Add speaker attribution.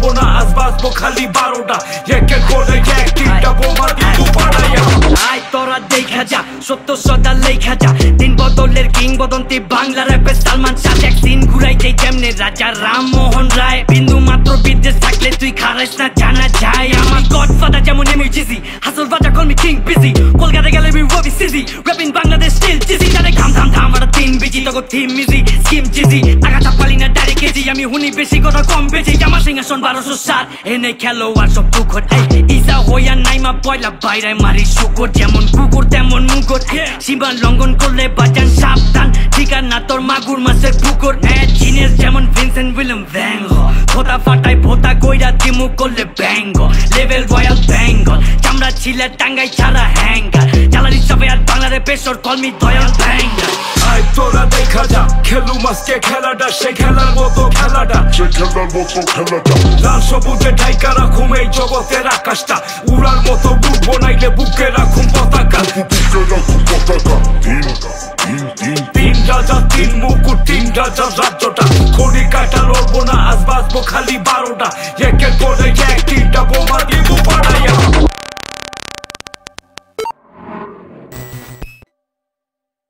Speaker 1: লড়বো না, আজ বাঁচবো খালি বারোটা। একে করে
Speaker 2: সত্য সদা লেখা যা। দিন বদলের কিংবদন্তি বাংলা র্যাপে সালমান শাহ। এক দিন ঘুরাই যাই যেমনে রাজা রামমোহন রায়। বিন্দু মাত্র থাকলে তুই খারাইস না, জানা যায় আমার গডফাদার যেমন এমি জিজি হাসল বাজা কল মি কিং বিজি কলকাতা গেলে রবি সিজি। র্যাপিং তখন থিম মিজি স্কিম চিজি। আগাটা পালি না ডারি কেজি আমি হুনি বেশি কথা কম বেশি। আমার সিংহাসন বারোশো সাত এনে খেলো আর সব পুকুর ইসা হইয়া নাইমা পয়লা বাইরে মারি শুকর। যেমন কুকুর তেমন মুকুর। সীমা লঙ্ঘন করলে বাজান সাবধান। ঠিকানা তোর মাগুর মাছের পুকুর। জিনিস যেমন ভিনসেন্ট উইলিয়াম ভ্যাঙ্গ। ভোতা ফাটাই ভোতা কইরা দিমু করলে ব্যাঙ্গ। লেভেল রয়্যাল বেঙ্গল চামড়া ছিলে টাঙ্গাই ছাড়া হ্যাঙ্গার। জ্বালানি সবে আর বাংলারে পেশর কলমি দয়াল ব্যাঙ্গার
Speaker 1: আয় তোরা দেখা যা। খেলু মাসকে খেলাটা সে খেলার মতো খেলাটা।
Speaker 3: সে খেলার মতো খেলাটা।
Speaker 1: লাল সবুজে ঢাইকা রাখুম এই জগতের আকাশটা। উড়ার মতো বুক বনাইলে বুকে রাখুম পতাকা।
Speaker 3: বুকে রাখুন পতাকা।
Speaker 1: রাজা তিন মুকুট তিন রাজার রাজ্যটা খনি কাটা লড়বো না আজ বাঁচবো খালি বারোটা একে করে এক তিনটা বোমা দিব পাড়াইয়া